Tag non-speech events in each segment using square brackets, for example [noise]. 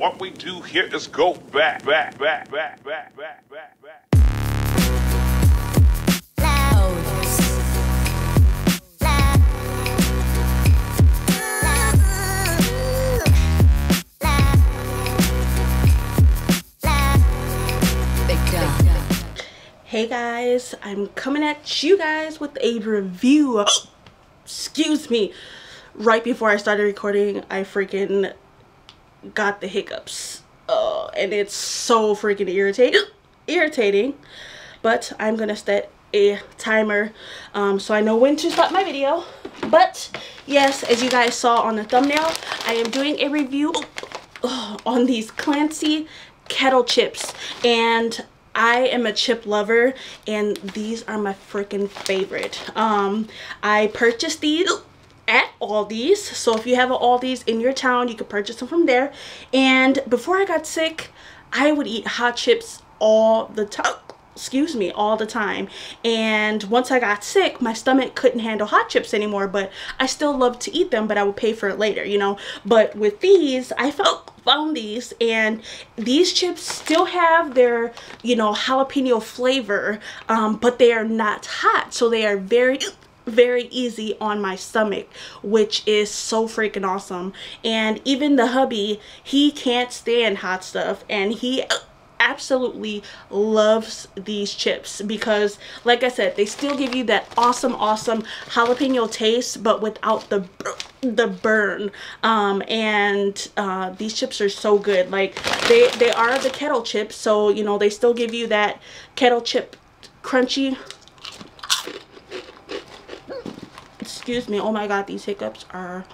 What we do here is go back, back, back, back, back, back, back, back. Hey guys, I'm coming at you guys with a review. [gasps] Excuse me. Right before I started recording, I freaking got the hiccups. Uh, and it's so freaking irritating. [gasps] irritating. But I'm gonna set a timer um, so I know when to stop my video. But yes, as you guys saw on the thumbnail, I am doing a review [sighs] on these Clancy kettle chips and I am a chip lover and these are my freaking favorite. Um, I purchased these at Aldi's. So if you have an Aldi's in your town, you can purchase them from there. And before I got sick, I would eat hot chips all the time excuse me all the time and once i got sick my stomach couldn't handle hot chips anymore but i still loved to eat them but i would pay for it later you know but with these i felt found these and these chips still have their you know jalapeno flavor um, but they are not hot so they are very very easy on my stomach which is so freaking awesome. And even the hubby he can't stand hot stuff and he absolutely loves these chips because like I said they still give you that awesome awesome jalapeno taste but without the the burn. Um and uh these chips are so good. Like they they are the kettle chips so you know they still give you that kettle chip crunchy excuse me oh my god these hiccups are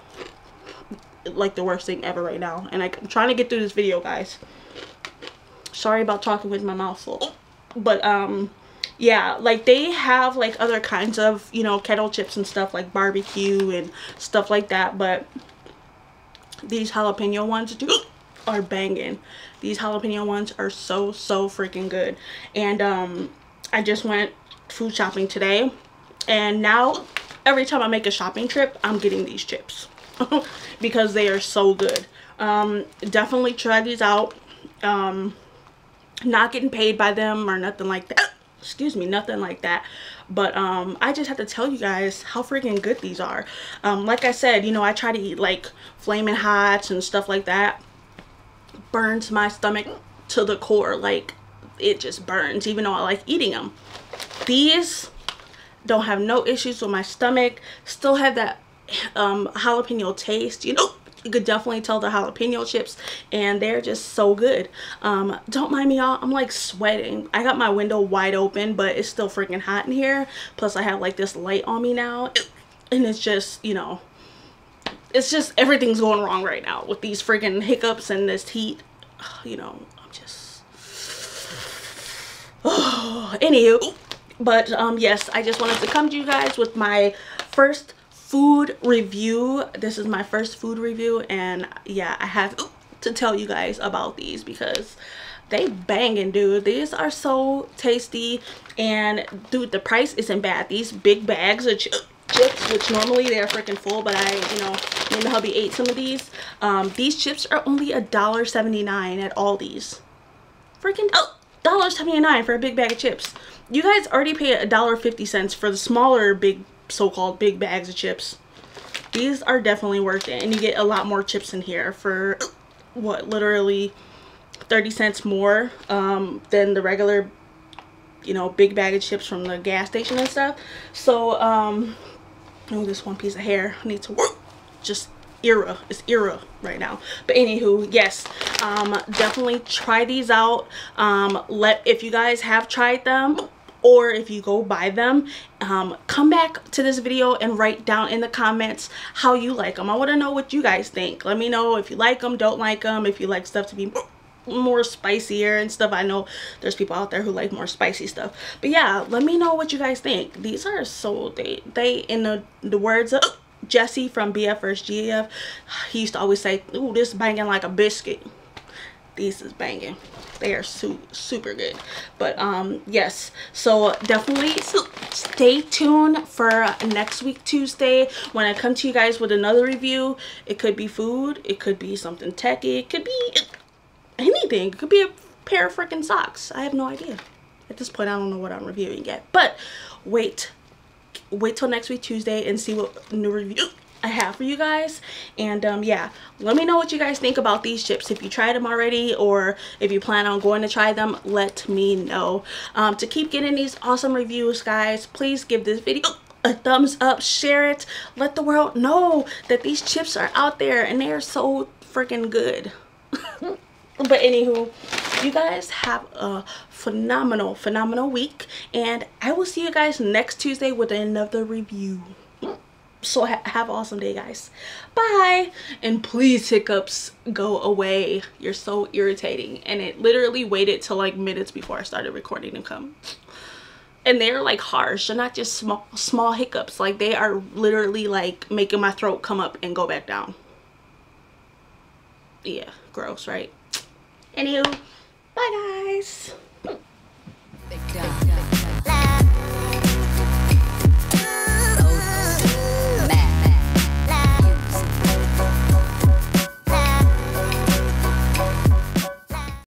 like the worst thing ever right now. And I'm trying to get through this video guys. Sorry about talking with my mouth full. But um yeah like they have like other kinds of you know kettle chips and stuff like barbecue and stuff like that. But these jalapeno ones do [gasps] are banging. These jalapeno ones are so so freaking good. And um i just went food shopping today. And now every time i make a shopping trip i'm getting these chips [laughs] because they are so good. Um definitely try these out. Um not getting paid by them or nothing like that. [coughs] Excuse me nothing like that. But um i just have to tell you guys how freaking good these are. Um like i said you know i try to eat like flaming hots and stuff like that. Burns my stomach to the core. Like it just burns even though i like eating them these don't have no issues with my stomach still have that um jalapeno taste you know you could definitely tell the jalapeno chips and they're just so good. Um don't mind me y'all i'm like sweating. I got my window wide open but it's still freaking hot in here. Plus i have like this light on me now and it's just you know it's just everything's going wrong right now with these freaking hiccups and this heat. [sighs] You know i'm just oh [sighs] anywho but um yes i just wanted to come to you guys with my first food review. This is my first food review and yeah i have to tell you guys about these because they banging dude. These are so tasty and dude the price isn't bad. These big bags of ch chips which normally they're freaking full but i you know me and the hubby ate some of these. Um these chips are only a dollar 79 at aldi's. Freaking oh dollar 79 for a big bag of chips you guys already pay a dollar 50 cents for the smaller big so-called big bags of chips. These are definitely worth it and you get a lot more chips in here for what literally 30 cents more um, than the regular you know big bag of chips from the gas station and stuff. So um oh this one piece of hair. Needs to work. Just era. It's era right now. But anywho yes um definitely try these out. Um let if you guys have tried them or if you go buy them um, come back to this video and write down in the comments how you like them i want to know what you guys think. Let me know if you like them don't like them if you like stuff to be more spicier and stuff. I know there's people out there who like more spicy stuff. But yeah let me know what you guys think. These are so they they in the the words of jesse from bf vs gf he used to always say ooh this banging like a biscuit these is banging they are su super good but um yes so definitely stay tuned for next week tuesday when i come to you guys with another review it could be food it could be something techy it could be anything. It could be a pair of freaking socks. I have no idea. At this point, I don't know what I'm reviewing yet. But wait, wait till next week Tuesday and see what new review I have for you guys. And um, yeah, let me know what you guys think about these chips. If you tried them already or if you plan on going to try them, let me know. Um, to keep getting these awesome reviews, guys, please give this video a thumbs up, share it, let the world know that these chips are out there and they are so freaking good. [laughs] but anywho you guys have a phenomenal phenomenal week and i will see you guys next tuesday with another review so ha have an awesome day guys. Bye. And please hiccups go away. You're so irritating. And it literally waited till like minutes before i started recording to come. And they're like harsh. They're not just small small hiccups. Like they are literally like making my throat come up and go back down. Yeah gross right? Anywho, bye guys.